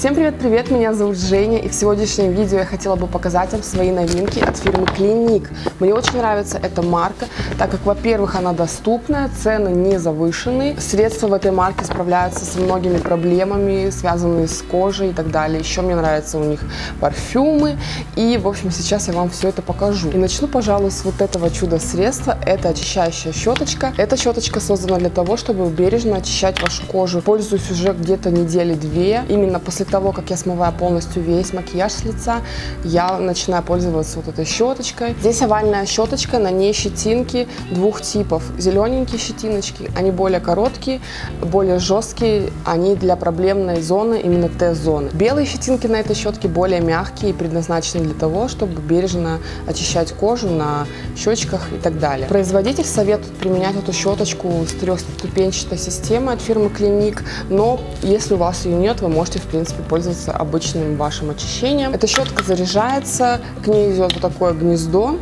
Всем привет-привет, меня зовут Женя, и в сегодняшнем видео я хотела бы показать вам свои новинки от фирмы Клиник. Мне очень нравится эта марка, так как, во-первых, она доступная, цены не завышены, средства в этой марке справляются с многими проблемами, связанными с кожей и так далее. Еще мне нравятся у них парфюмы, и, в общем, сейчас я вам все это покажу. И начну, пожалуй, с вот этого чудо-средства. Это очищающая щеточка. Эта щеточка создана для того, чтобы бережно очищать вашу кожу. Пользуюсь уже где-то недели две. Именно после того, как я смываю полностью весь макияж с лица, я начинаю пользоваться вот этой щеточкой. Здесь овальная щеточка, на ней щетинки двух типов. Зелененькие щетиночки, они более короткие, более жесткие, они для проблемной зоны, именно Т-зоны. Белые щетинки на этой щетке более мягкие и предназначены для того, чтобы бережно очищать кожу на щечках и так далее. Производитель советует применять эту щеточку с трехступенчатой системой от фирмы Клиник, но если у вас ее нет, вы можете, в принципе, пользоваться обычным вашим очищением. Эта щетка заряжается, к ней идет вот такое гнездо,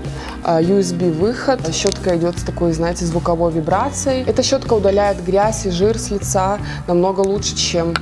USB-выход. А, щетка идет с такой, знаете, звуковой вибрацией. Эта щетка удаляет грязь и жир с лица намного лучше, чем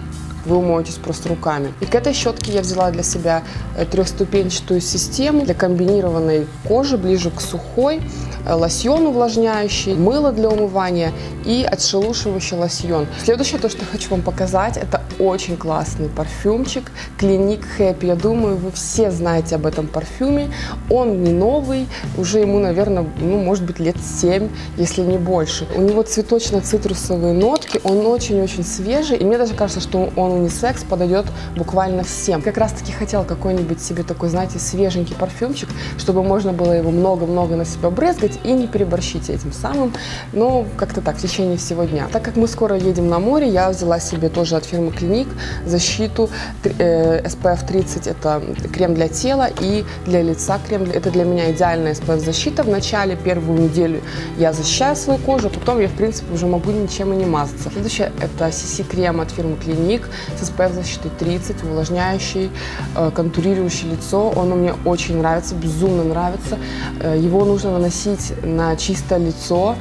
вы умоетесь просто руками. И к этой щетке я взяла для себя э, трехступенчатую систему для комбинированной кожи, ближе к сухой, э, лосьон увлажняющий, мыло для умывания и отшелушивающий лосьон. Следующее, то, что я хочу вам показать, это очень классный парфюмчик Clinique Happy. Я думаю, вы все знаете об этом парфюме. Он не новый, уже ему, наверное, ну, может быть, лет 7, если не больше. У него цветочно-цитрусовые нотки, он очень-очень свежий, и мне даже кажется, что он унисекс подойдет буквально всем. Как раз таки хотела какой-нибудь себе такой, знаете, свеженький парфюмчик, чтобы можно было его много-много на себя брызгать и не переборщить этим самым. Но как-то так, в течение всего дня. Так как мы скоро едем на море, я взяла себе тоже от фирмы Clinique защиту э, SPF 30. Это крем для тела и для лица крем. Это для меня идеальная SPF защита. В начале, первую неделю я защищаю свою кожу, потом я, в принципе, уже могу ничем и не мазаться. Следующее это CC крем от фирмы Clinique с SPF защитой 30, увлажняющий, э, контурирующий лицо. Он мне очень нравится, безумно нравится. Э, его нужно наносить на чистое лицо,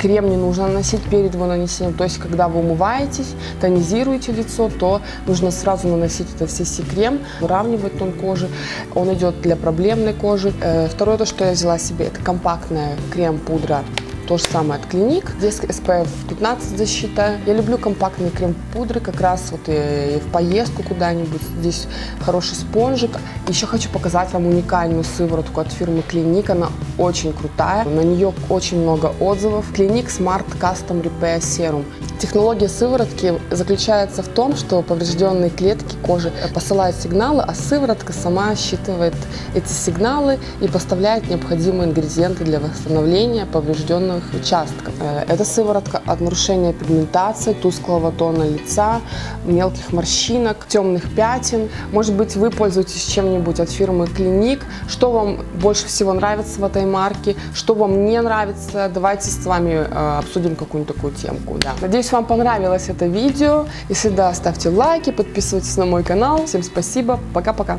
крем не нужно наносить перед его нанесением. То есть, когда вы умываетесь, тонизируете лицо, то нужно сразу наносить этот CC крем, выравнивать тон кожи. Он идет для проблемной кожи. Э, второе, то, что я взяла себе, это компактная крем-пудра то же самое от Клиник. Здесь SPF 15 защита. Я люблю компактные крем-пудры, как раз вот и в поездку куда-нибудь. Здесь хороший спонжик. Еще хочу показать вам уникальную сыворотку от фирмы Клиник. Она очень крутая. На нее очень много отзывов. Клиник Smart Custom Repair Serum. Технология сыворотки заключается в том, что поврежденные клетки кожи посылают сигналы, а сыворотка сама считывает эти сигналы и поставляет необходимые ингредиенты для восстановления поврежденных участков. Э, это сыворотка от нарушения пигментации, тусклого тона лица, мелких морщинок, темных пятен. Может быть, вы пользуетесь чем-нибудь от фирмы Клиник. Что вам больше всего нравится в этой марке, что вам не нравится, давайте с вами э, обсудим какую-нибудь такую темку. Да. Надеюсь, Надеюсь, вам понравилось это видео. Если да, ставьте лайки, подписывайтесь на мой канал. Всем спасибо. Пока-пока.